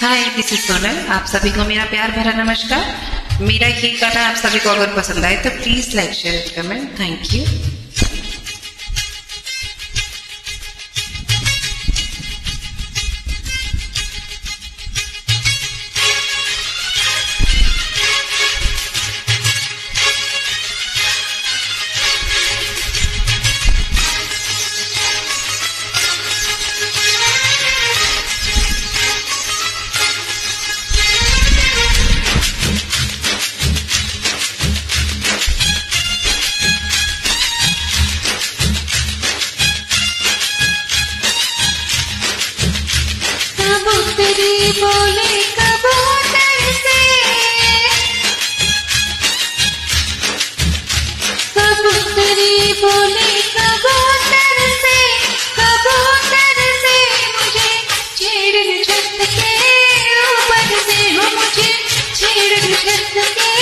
Hi this is Sonal आप सभी को मेरा प्यार भरा नमस्कार। मेरा ये गाना आप सभी को अगर पसंद आए तो please like share comment thank you the day.